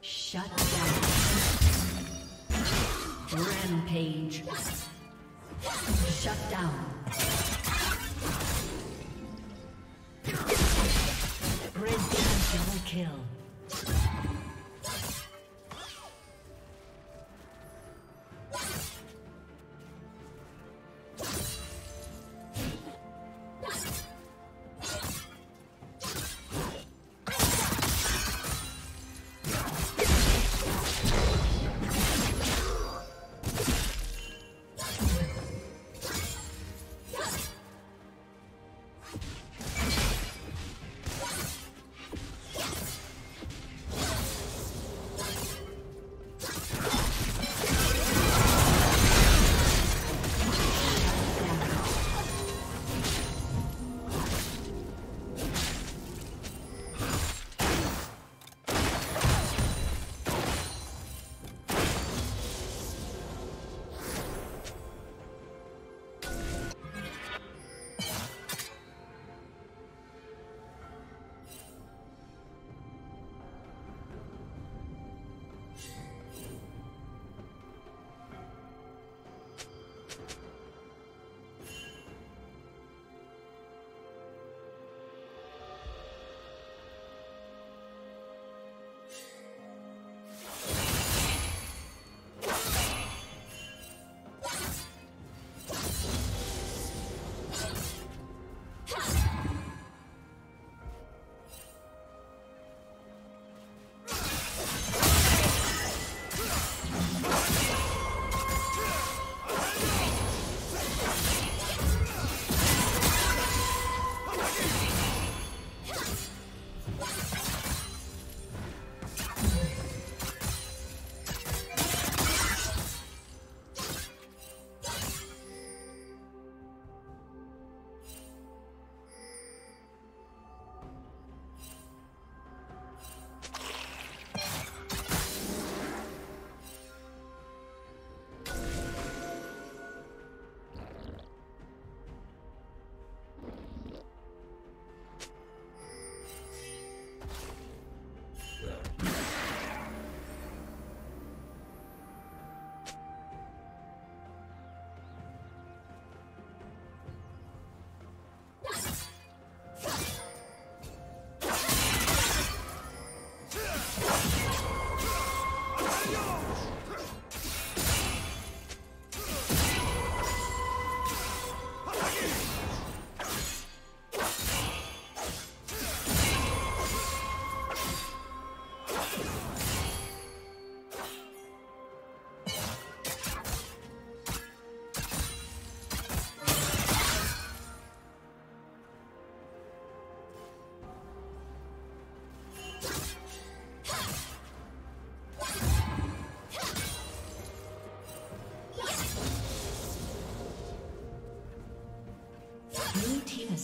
Shut down rampage. Shut down. Kill.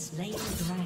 Slain dragon.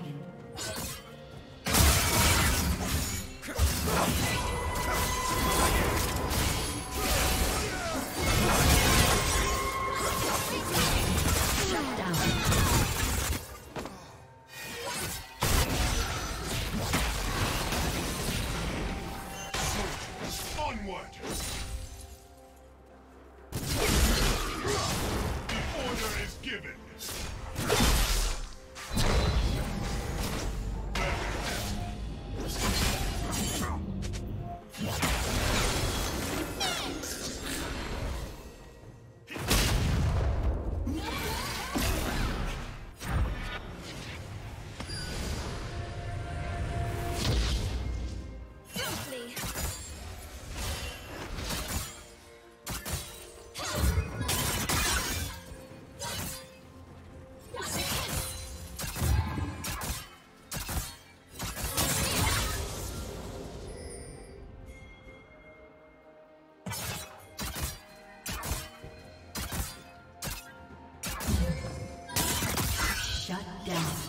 Shut down.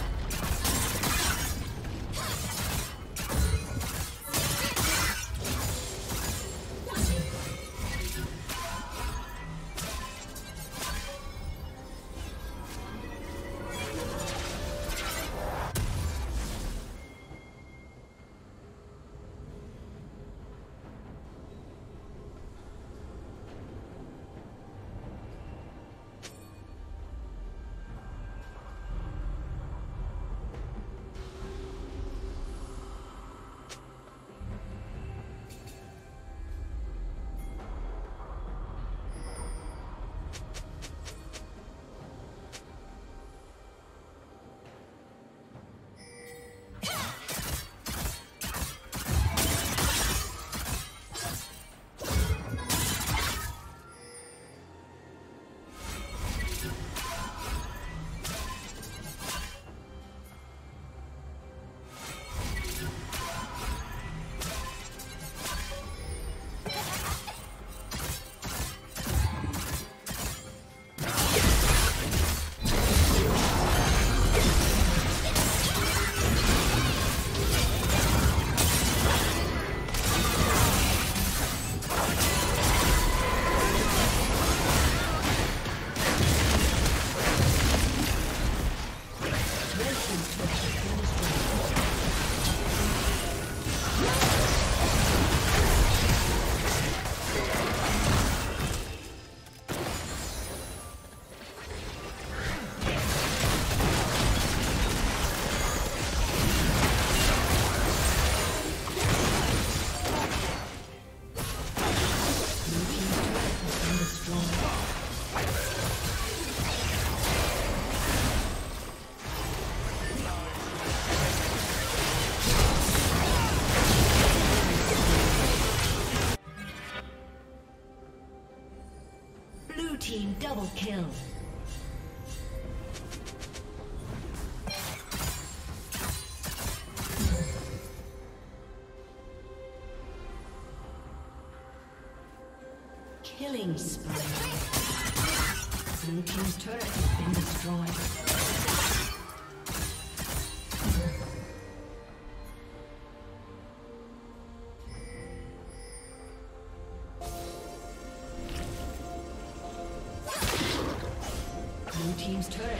Kill.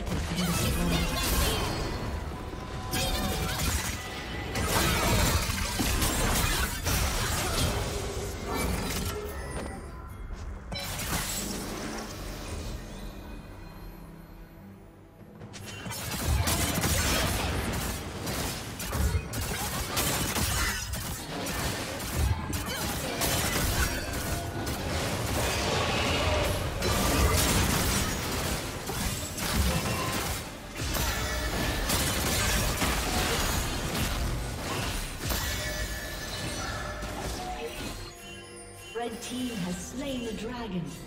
Has been destroyed. Dragon.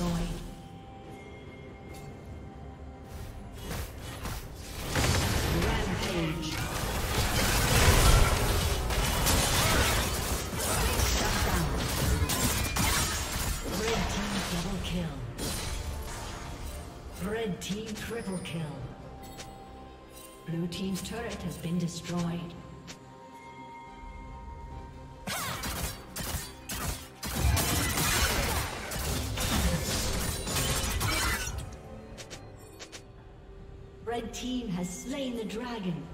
destroyed. Red team triple kill. Blue team's turret has been destroyed. dragon.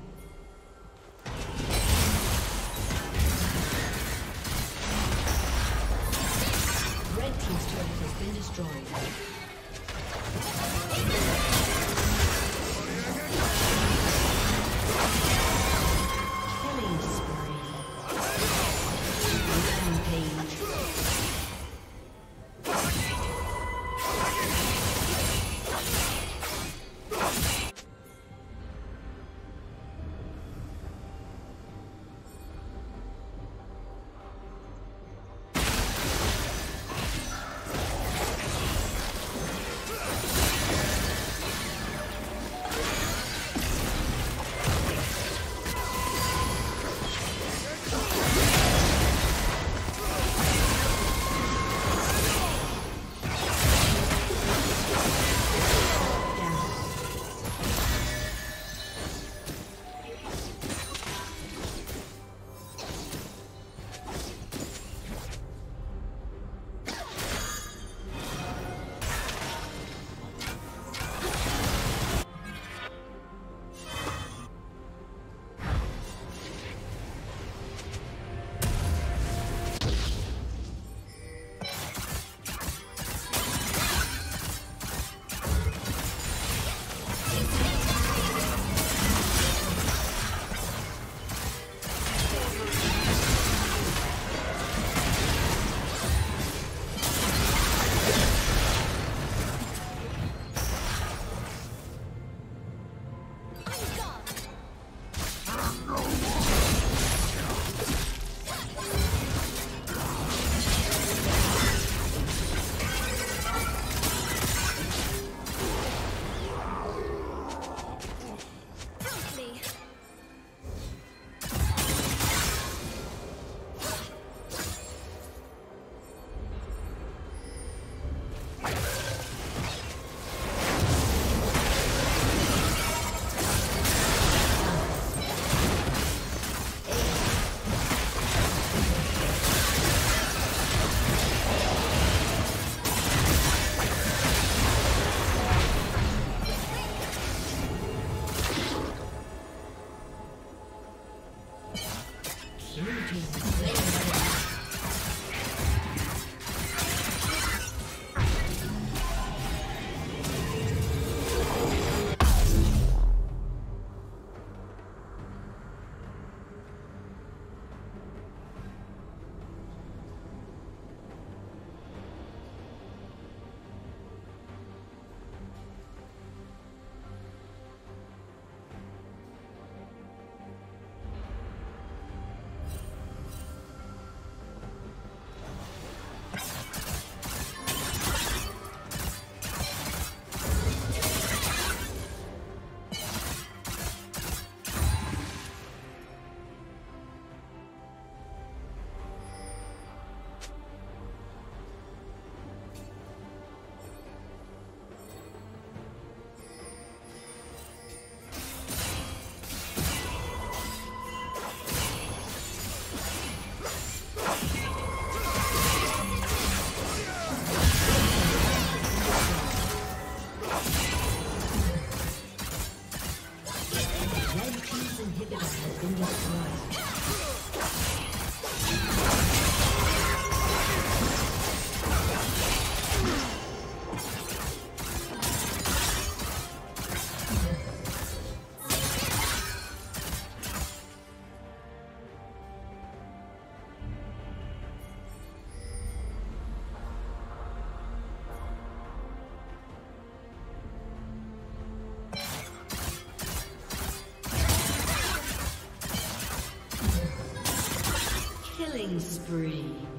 spree.